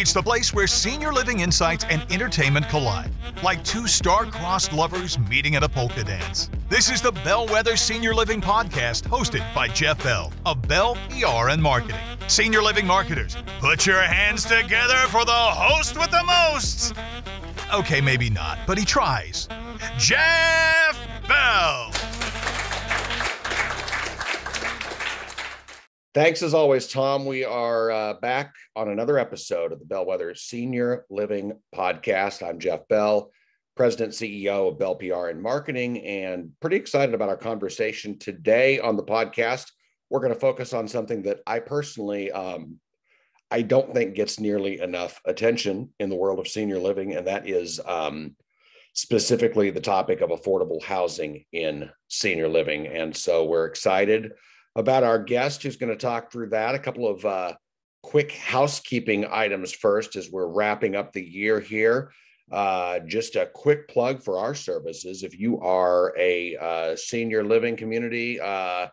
It's the place where senior living insights and entertainment collide, like two star-crossed lovers meeting at a polka dance. This is the Bellwether Senior Living Podcast, hosted by Jeff Bell of Bell PR and Marketing. Senior living marketers, put your hands together for the host with the most. Okay, maybe not, but he tries. Jeff Bell. Thanks as always, Tom. We are uh, back on another episode of the Bellwether Senior Living Podcast. I'm Jeff Bell, President CEO of Bell PR and Marketing, and pretty excited about our conversation today on the podcast. We're going to focus on something that I personally, um, I don't think gets nearly enough attention in the world of senior living, and that is um, specifically the topic of affordable housing in senior living. And so we're excited about our guest who's going to talk through that. A couple of uh, quick housekeeping items first as we're wrapping up the year here. Uh, just a quick plug for our services. If you are a uh, senior living community, uh,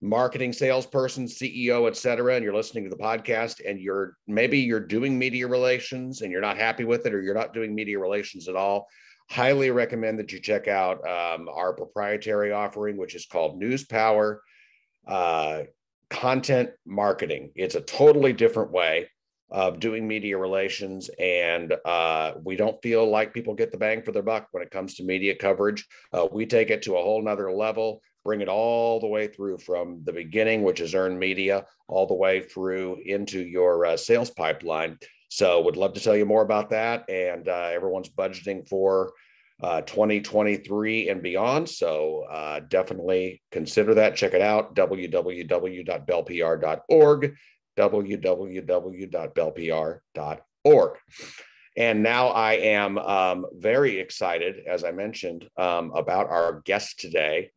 marketing salesperson, CEO, et cetera, and you're listening to the podcast and you're maybe you're doing media relations and you're not happy with it or you're not doing media relations at all, highly recommend that you check out um, our proprietary offering, which is called News Power uh, content marketing. It's a totally different way of doing media relations. And uh, we don't feel like people get the bang for their buck when it comes to media coverage. Uh, we take it to a whole nother level, bring it all the way through from the beginning, which is earned media, all the way through into your uh, sales pipeline. So, would love to tell you more about that. And uh, everyone's budgeting for uh, 2023 and beyond. So uh, definitely consider that. Check it out www.bellpr.org, www.bellpr.org. And now I am um, very excited, as I mentioned, um, about our guest today,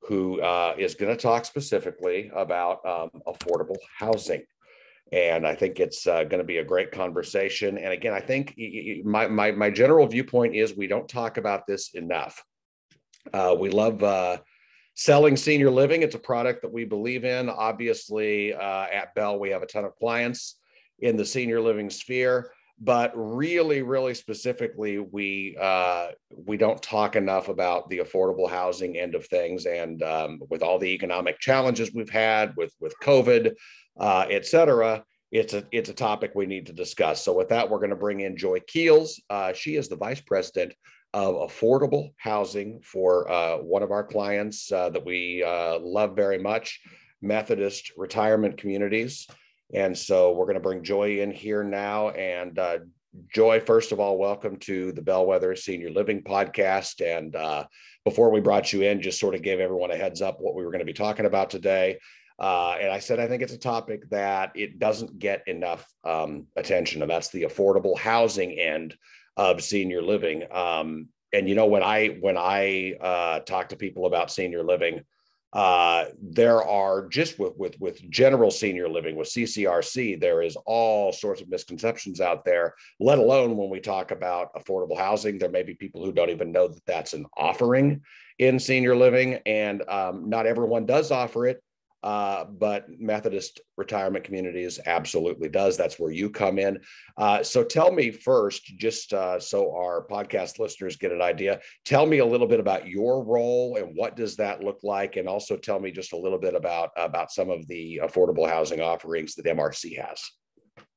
who uh, is going to talk specifically about um, affordable housing and I think it's uh, going to be a great conversation. And again, I think my, my, my general viewpoint is we don't talk about this enough. Uh, we love uh, selling senior living. It's a product that we believe in. Obviously, uh, at Bell, we have a ton of clients in the senior living sphere, but really, really specifically, we uh, we don't talk enough about the affordable housing end of things. And um, with all the economic challenges we've had with with COVID, uh, et cetera, it's a it's a topic we need to discuss. So with that, we're going to bring in Joy Keels. Uh, she is the vice president of affordable housing for uh, one of our clients uh, that we uh, love very much, Methodist Retirement Communities. And so we're going to bring Joy in here now. And uh, Joy, first of all, welcome to the Bellwether Senior Living Podcast. And uh, before we brought you in, just sort of gave everyone a heads up what we were going to be talking about today. Uh, and I said, I think it's a topic that it doesn't get enough um, attention, and that's the affordable housing end of senior living. Um, and you know, when I when I uh, talk to people about senior living, uh, there are just with with with general senior living with CCRC, there is all sorts of misconceptions out there. Let alone when we talk about affordable housing, there may be people who don't even know that that's an offering in senior living, and um, not everyone does offer it uh, but Methodist Retirement Communities absolutely does. That's where you come in. Uh, so tell me first, just uh, so our podcast listeners get an idea, tell me a little bit about your role and what does that look like, and also tell me just a little bit about about some of the affordable housing offerings that MRC has.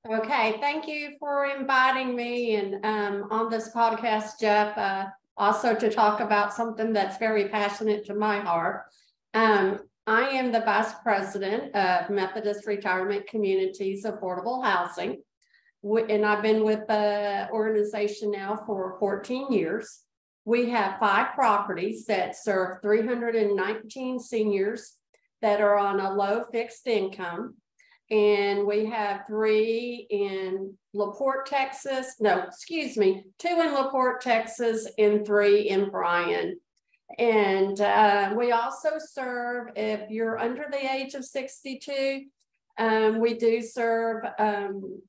Okay, thank you for inviting me and um, on this podcast, Jeff. Uh, also to talk about something that's very passionate to my heart. Um, I am the Vice President of Methodist Retirement Communities Affordable Housing. And I've been with the organization now for 14 years. We have five properties that serve 319 seniors that are on a low fixed income. And we have three in LaPorte, Texas. No, excuse me, two in LaPorte, Texas, and three in Bryan, and uh, we also serve, if you're under the age of 62, um, we do serve um,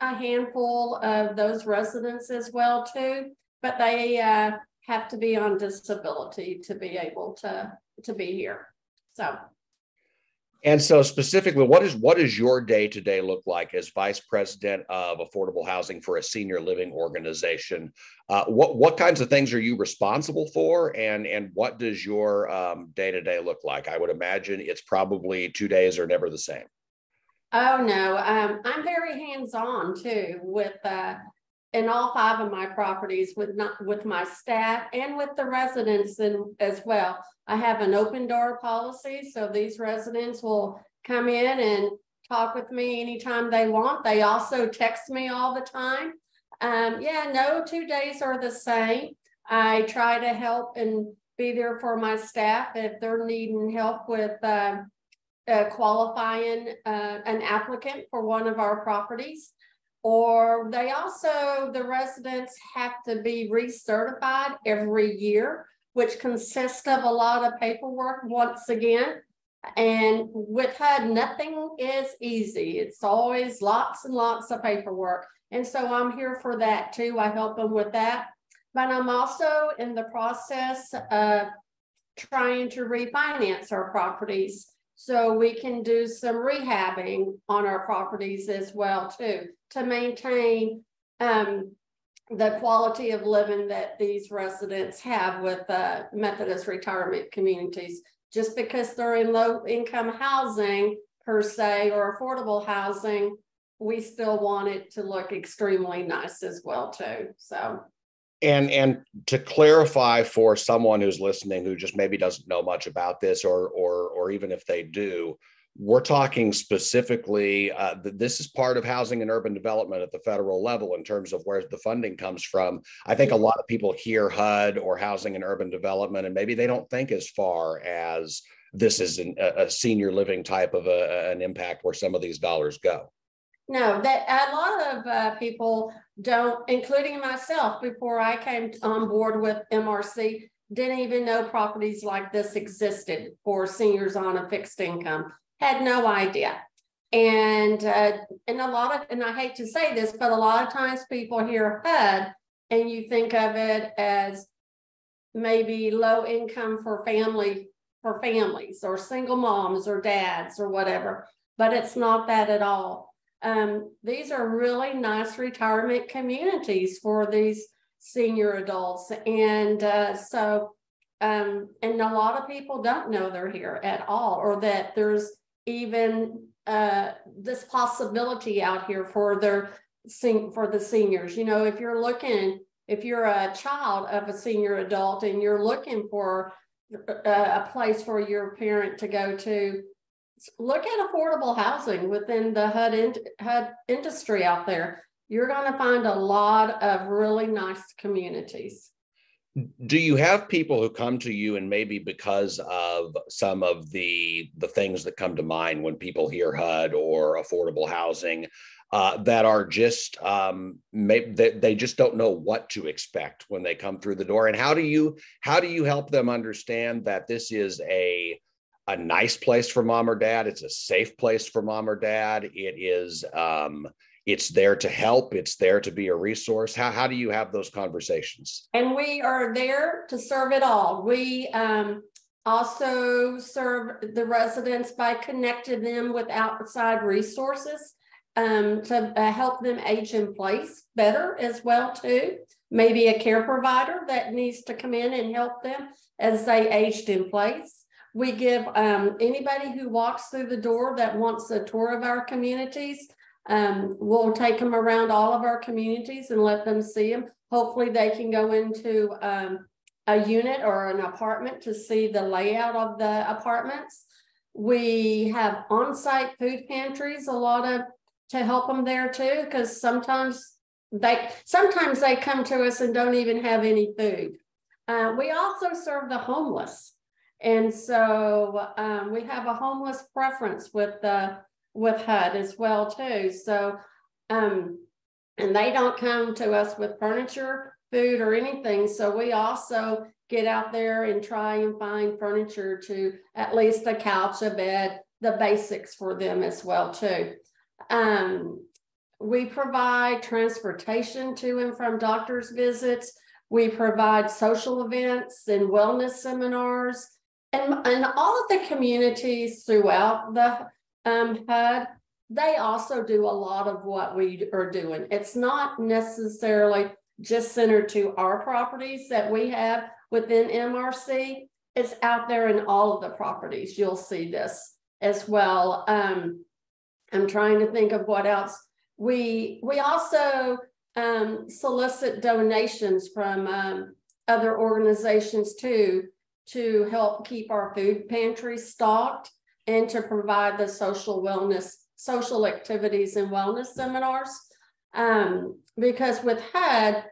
a handful of those residents as well too, but they uh, have to be on disability to be able to, to be here. So. And so specifically, what is what does your day to day look like as vice president of affordable housing for a senior living organization? Uh, what what kinds of things are you responsible for, and and what does your day to day look like? I would imagine it's probably two days are never the same. Oh no, um, I'm very hands on too with uh, in all five of my properties with not with my staff and with the residents and as well. I have an open door policy, so these residents will come in and talk with me anytime they want. They also text me all the time. Um, yeah, no two days are the same. I try to help and be there for my staff if they're needing help with uh, uh, qualifying uh, an applicant for one of our properties. Or they also, the residents have to be recertified every year which consists of a lot of paperwork once again. And with HUD, nothing is easy. It's always lots and lots of paperwork. And so I'm here for that too. I help them with that. But I'm also in the process of trying to refinance our properties so we can do some rehabbing on our properties as well too to maintain um, the quality of living that these residents have with uh, Methodist retirement communities. Just because they're in low income housing per se or affordable housing, we still want it to look extremely nice as well too. So and and to clarify for someone who's listening who just maybe doesn't know much about this or or or even if they do we're talking specifically uh, that this is part of housing and urban development at the federal level in terms of where the funding comes from. I think a lot of people hear HUD or housing and urban development, and maybe they don't think as far as this is an, a senior living type of a, an impact where some of these dollars go. No, that a lot of uh, people don't, including myself, before I came on board with MRC, didn't even know properties like this existed for seniors on a fixed income had no idea. And uh, and a lot of and I hate to say this, but a lot of times people hear HUD and you think of it as maybe low income for family for families or single moms or dads or whatever, but it's not that at all. Um, these are really nice retirement communities for these senior adults, and uh, so um, and a lot of people don't know they're here at all, or that there's even uh, this possibility out here for their for the seniors. You know, if you're looking, if you're a child of a senior adult and you're looking for a, a place for your parent to go to, look at affordable housing within the HUD, in, HUD industry out there. You're going to find a lot of really nice communities do you have people who come to you and maybe because of some of the the things that come to mind when people hear hud or affordable housing uh, that are just um, maybe they, they just don't know what to expect when they come through the door? And how do you how do you help them understand that this is a a nice place for mom or dad? It's a safe place for mom or dad. It is um, it's there to help. It's there to be a resource. How, how do you have those conversations? And we are there to serve it all. We um, also serve the residents by connecting them with outside resources um, to uh, help them age in place better as well too. Maybe a care provider that needs to come in and help them as they aged in place. We give um, anybody who walks through the door that wants a tour of our communities um, we'll take them around all of our communities and let them see them. Hopefully they can go into um, a unit or an apartment to see the layout of the apartments. We have on-site food pantries, a lot of to help them there too, because sometimes they sometimes they come to us and don't even have any food. Uh, we also serve the homeless. And so um, we have a homeless preference with the with HUD as well too. So, um, and they don't come to us with furniture, food, or anything. So we also get out there and try and find furniture to at least a couch, a bed, the basics for them as well too. Um, we provide transportation to and from doctor's visits. We provide social events and wellness seminars and, and all of the communities throughout the um, HUD, they also do a lot of what we are doing. It's not necessarily just centered to our properties that we have within MRC. It's out there in all of the properties. You'll see this as well. Um, I'm trying to think of what else. We we also um, solicit donations from um, other organizations too to help keep our food pantry stocked and to provide the social wellness, social activities and wellness seminars. Um, because with HUD,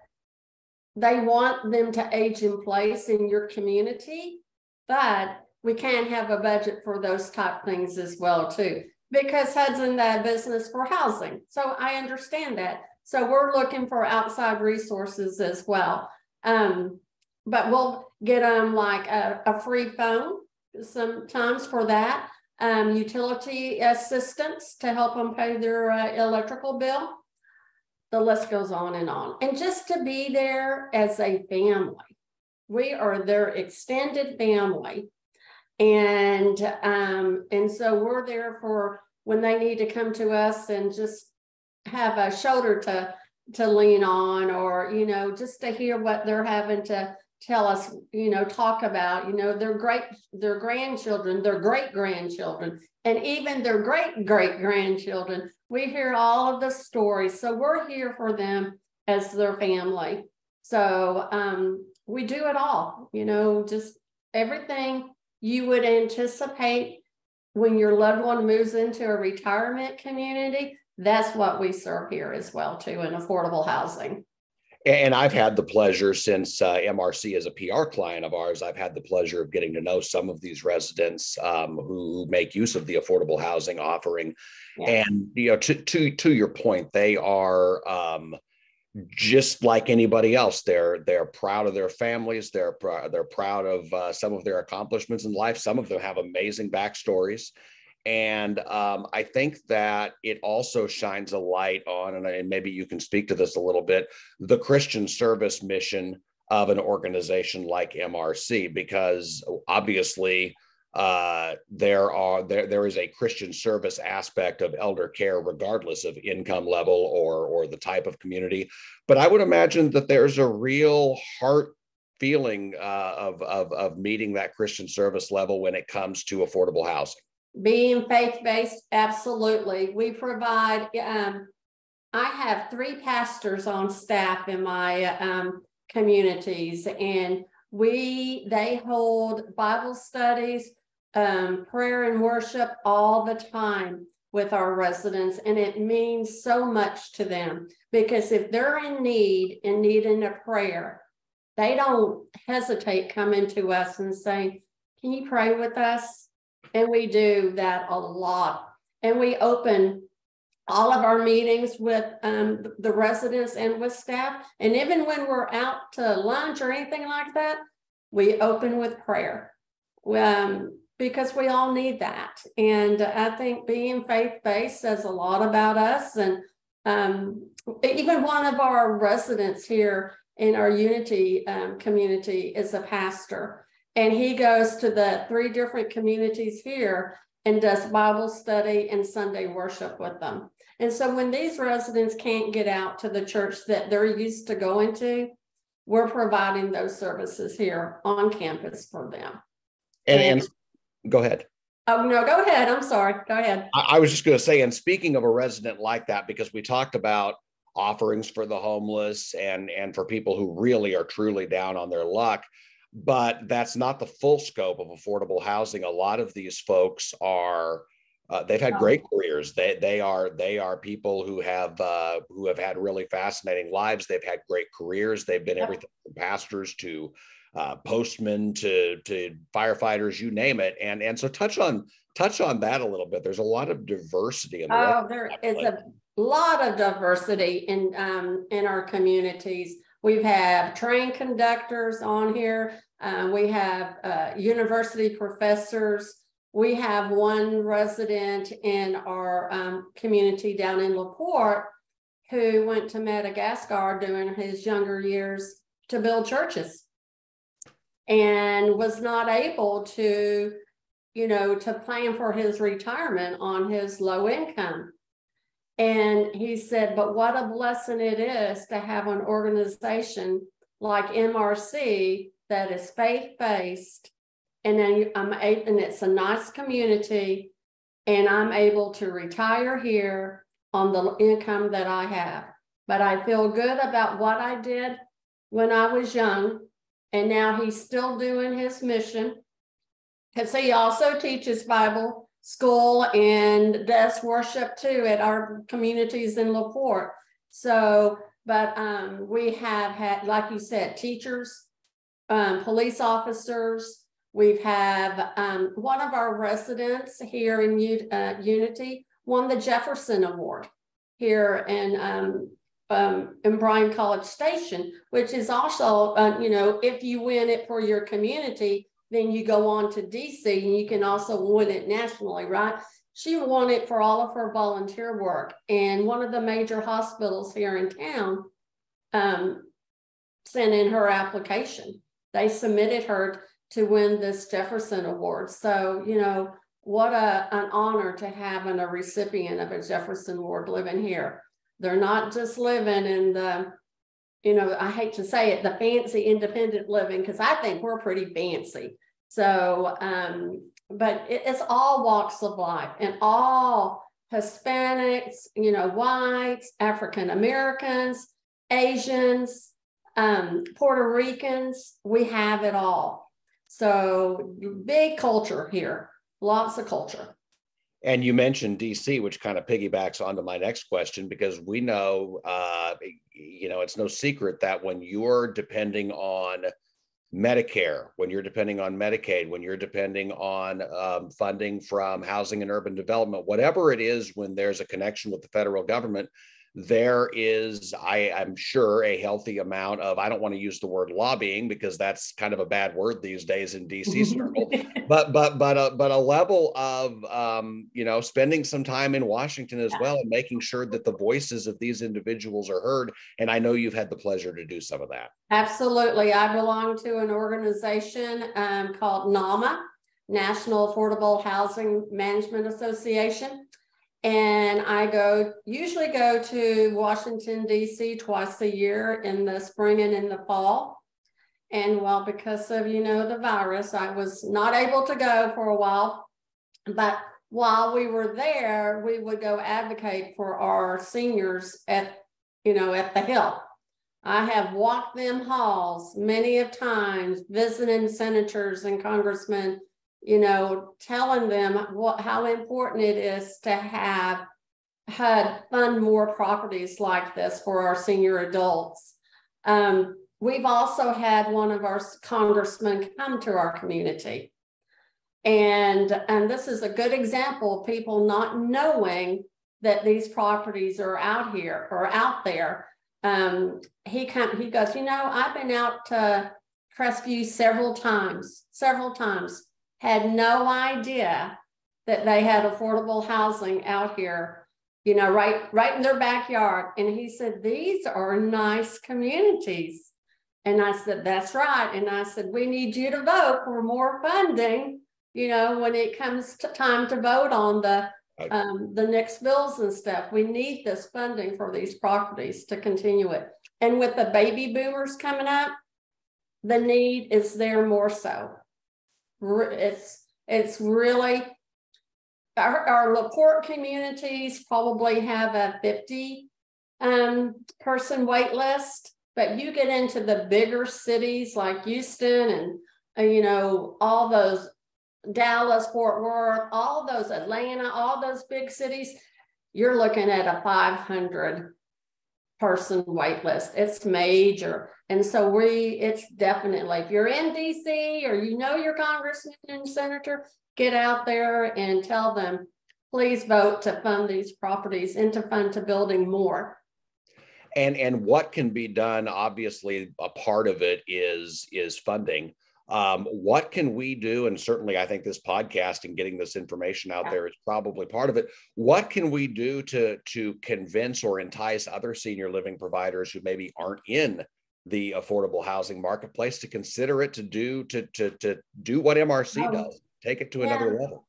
they want them to age in place in your community, but we can't have a budget for those type things as well too, because HUD's in the business for housing. So I understand that. So we're looking for outside resources as well. Um, but we'll get them like a, a free phone sometimes for that, um, utility assistance to help them pay their uh, electrical bill. The list goes on and on. And just to be there as a family, we are their extended family. And um, and so we're there for when they need to come to us and just have a shoulder to to lean on or you know just to hear what they're having to tell us, you know, talk about, you know, their great, their grandchildren, their great grandchildren, and even their great great grandchildren. We hear all of the stories. So we're here for them as their family. So um, we do it all, you know, just everything you would anticipate when your loved one moves into a retirement community. That's what we serve here as well, too, in affordable housing and I've had the pleasure since uh, MRC is a PR client of ours. I've had the pleasure of getting to know some of these residents um, who make use of the affordable housing offering, yeah. and you know, to to to your point, they are um, just like anybody else. They're they're proud of their families. They're pr- they're proud of uh, some of their accomplishments in life. Some of them have amazing backstories. And um, I think that it also shines a light on, and maybe you can speak to this a little bit, the Christian service mission of an organization like MRC, because obviously uh, there are there there is a Christian service aspect of elder care, regardless of income level or or the type of community. But I would imagine that there's a real heart feeling uh, of, of of meeting that Christian service level when it comes to affordable housing. Being faith-based, absolutely. We provide, um, I have three pastors on staff in my um, communities and we, they hold Bible studies, um, prayer and worship all the time with our residents. And it means so much to them because if they're in need and needing a prayer, they don't hesitate coming to us and saying, can you pray with us? And we do that a lot. And we open all of our meetings with um, the residents and with staff. And even when we're out to lunch or anything like that, we open with prayer um, because we all need that. And I think being faith based says a lot about us. And um, even one of our residents here in our Unity um, community is a pastor. And he goes to the three different communities here and does Bible study and Sunday worship with them. And so when these residents can't get out to the church that they're used to going to, we're providing those services here on campus for them. And, and, and go ahead. Oh, no, go ahead. I'm sorry. Go ahead. I, I was just going to say, and speaking of a resident like that, because we talked about offerings for the homeless and and for people who really are truly down on their luck but that's not the full scope of affordable housing. A lot of these folks are uh, they've had great careers. They they are they are people who have uh, who have had really fascinating lives. They've had great careers. They've been everything from pastors to uh, postmen to to firefighters, you name it. And and so touch on touch on that a little bit. There's a lot of diversity in the oh, there is a lot of diversity in um, in our communities. We have had train conductors on here. Uh, we have uh, university professors. We have one resident in our um, community down in LaPorte who went to Madagascar during his younger years to build churches. and was not able to, you know, to plan for his retirement on his low income. And he said, but what a blessing it is to have an organization like MRC that is faith based. And then I'm and it's a nice community, and I'm able to retire here on the income that I have. But I feel good about what I did when I was young, and now he's still doing his mission because he also teaches Bible school and does worship too at our communities in LaPorte. So, but um, we have had, like you said, teachers, um, police officers. We've have um, one of our residents here in U- uh, Unity won the Jefferson Award here in um, um, in Bryan College Station, which is also, uh, you know, if you win it for your community, then you go on to DC and you can also win it nationally, right? She won it for all of her volunteer work. And one of the major hospitals here in town um, sent in her application. They submitted her to win this Jefferson Award. So, you know, what a, an honor to have a recipient of a Jefferson Award living here. They're not just living in the, you know, I hate to say it, the fancy independent living, because I think we're pretty fancy. So, um, but it, it's all walks of life and all Hispanics, you know, whites, African Americans, Asians, um, Puerto Ricans, we have it all. So big culture here, lots of culture. And you mentioned DC, which kind of piggybacks onto my next question, because we know, uh, you know, it's no secret that when you're depending on Medicare, when you're depending on Medicaid, when you're depending on um, funding from housing and urban development, whatever it is, when there's a connection with the federal government, there is, I, am sure, a healthy amount of, I don't want to use the word lobbying because that's kind of a bad word these days in DC circle, but, but, but, a, but a level of, um, you know, spending some time in Washington as yeah. well and making sure that the voices of these individuals are heard. And I know you've had the pleasure to do some of that. Absolutely. I belong to an organization um, called NAHMA, National Affordable Housing Management Association and I go usually go to Washington D.C. twice a year in the spring and in the fall. And well, because of you know the virus, I was not able to go for a while. But while we were there, we would go advocate for our seniors at you know at the Hill. I have walked them halls many of times, visiting senators and congressmen you know, telling them what how important it is to have HUD fund more properties like this for our senior adults. Um, we've also had one of our congressmen come to our community. And, and this is a good example of people not knowing that these properties are out here or out there. Um, he come, he goes, you know, I've been out to Crestview several times, several times had no idea that they had affordable housing out here, you know, right, right in their backyard. And he said, These are nice communities. And I said, That's right. And I said, We need you to vote for more funding, you know, when it comes to time to vote on the um, the next bills and stuff. We need this funding for these properties to continue it. And with the baby boomers coming up, the need is there more so it's it's really our, our LaPorte communities probably have a 50 um, person wait list, but you get into the bigger cities like Houston and, uh, you know, all those Dallas, Fort Worth, all those Atlanta, all those big cities, you're looking at a 500 person wait list. It's major. And so we, it's definitely, if you're in DC or you know your congressman and senator, get out there and tell them, please vote to fund these properties and to fund to building more. And and what can be done? Obviously, a part of it is is funding. Um, what can we do? And certainly, I think this podcast and getting this information out yeah. there is probably part of it. What can we do to to convince or entice other senior living providers who maybe aren't in the affordable housing marketplace to consider it to do to to to do what MRC oh, does, take it to yeah. another level.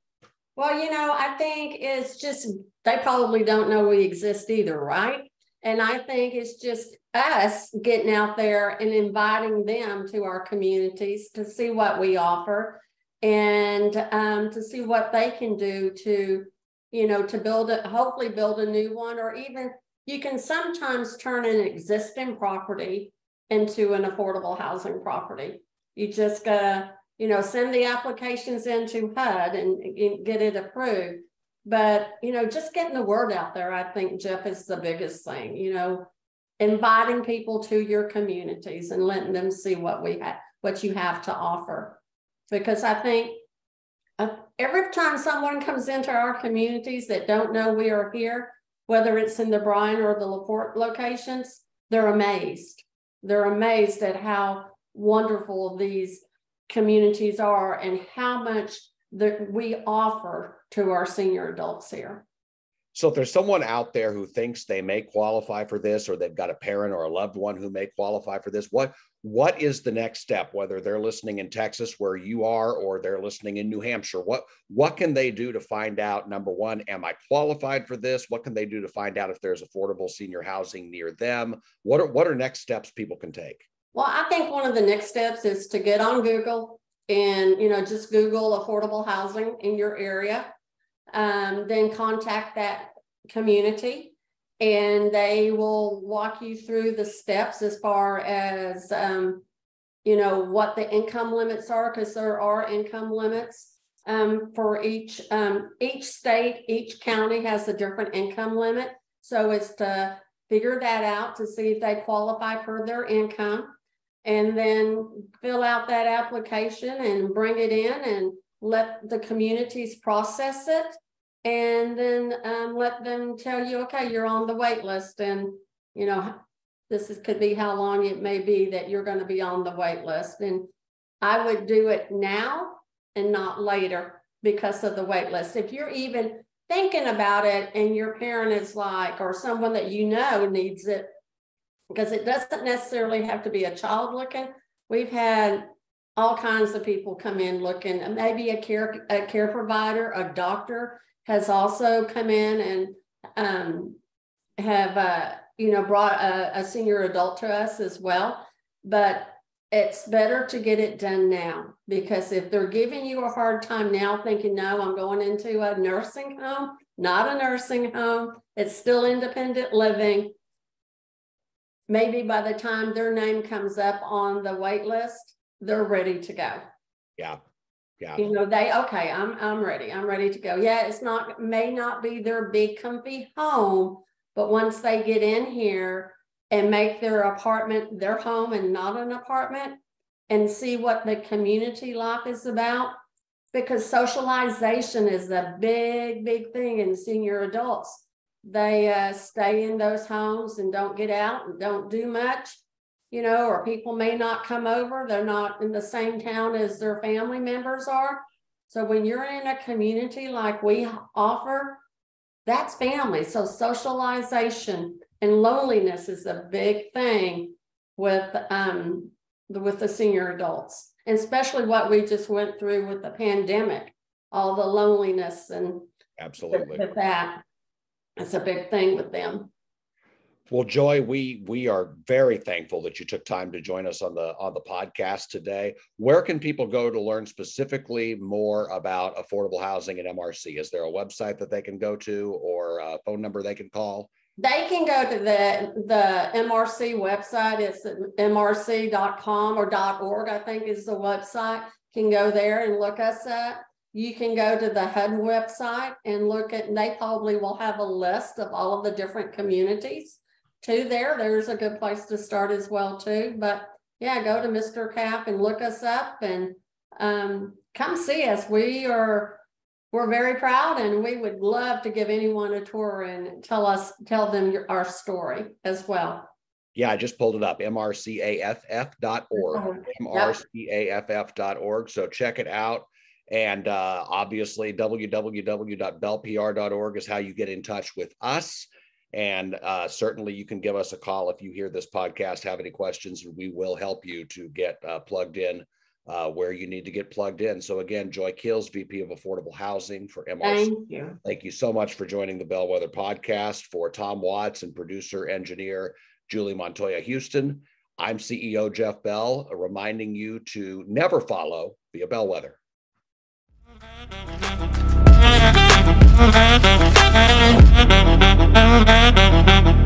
Well, you know, I think it's just they probably don't know we exist either, right? And I think it's just us getting out there and inviting them to our communities to see what we offer and um, to see what they can do to, you know, to build it, hopefully build a new one, or even you can sometimes turn an existing property into an affordable housing property. You just gotta, you know, send the applications into HUD and, and get it approved. But, you know, just getting the word out there, I think, Jeff, is the biggest thing, you know, inviting people to your communities and letting them see what we have, what you have to offer. Because I think uh, every time someone comes into our communities that don't know we are here, whether it's in the Bryan or the LaPorte locations, they're amazed. They're amazed at how wonderful these communities are and how much that we offer to our senior adults here. So if there's someone out there who thinks they may qualify for this, or they've got a parent or a loved one who may qualify for this, what what is the next step? Whether they're listening in Texas where you are, or they're listening in New Hampshire, what what can they do to find out? Number one, am I qualified for this? What can they do to find out if there's affordable senior housing near them? What are what are next steps people can take? Well, I think one of the next steps is to get on Google and you know just Google affordable housing in your area um, then contact that community and they will walk you through the steps as far as um, you know what the income limits are because there are income limits um, for each um, each state each county has a different income limit. So it's to figure that out to see if they qualify for their income and then fill out that application and bring it in and let the communities process it and then um, let them tell you, okay, you're on the wait list. And, you know, this is, could be how long it may be that you're going to be on the wait list. And I would do it now and not later because of the wait list. If you're even thinking about it and your parent is like, or someone that you know needs it, because it doesn't necessarily have to be a child looking. We've had all kinds of people come in looking, maybe a care a care provider, a doctor has also come in and um, have uh, you know brought a, a senior adult to us as well. But it's better to get it done now because if they're giving you a hard time now, thinking, no, I'm going into a nursing home, not a nursing home, it's still independent living. Maybe by the time their name comes up on the wait list, they're ready to go. Yeah. Yeah. You know, they okay, I'm I'm ready. I'm ready to go. Yeah, it's not may not be their big comfy home, but once they get in here and make their apartment their home and not an apartment and see what the community life is about because socialization is a big big thing in senior adults. They uh, stay in those homes and don't get out and don't do much you know, or people may not come over. They're not in the same town as their family members are. So when you're in a community like we offer, that's family. So socialization and loneliness is a big thing with um the, with the senior adults, and especially what we just went through with the pandemic, all the loneliness and absolutely with, with that. It's a big thing with them. Well, Joy, we we are very thankful that you took time to join us on the on the podcast today. Where can people go to learn specifically more about affordable housing at MRC? Is there a website that they can go to or a phone number they can call? They can go to the the MRC website. It's mrc.com or .org, I think is the website. Can go there and look us up. You can go to the HUD website and look at, and they probably will have a list of all of the different communities to there. There's a good place to start as well too. But yeah, go to Mr. Cap and look us up and um, come see us. We are we're very proud and we would love to give anyone a tour and tell us tell them your, our story as well. Yeah, I just pulled it up, mrcaff.org, oh, mrcaff.org. So check it out. And uh, obviously, www.bellpr.org is how you get in touch with us. And uh, certainly you can give us a call if you hear this podcast, have any questions, and we will help you to get uh, plugged in uh, where you need to get plugged in. So again, Joy Keels, VP of Affordable Housing for MRC. Thank you. Thank you so much for joining the Bellwether podcast. For Tom Watts and producer engineer Julie Montoya Houston, I'm CEO Jeff Bell, reminding you to never follow via Bellwether. Thank you.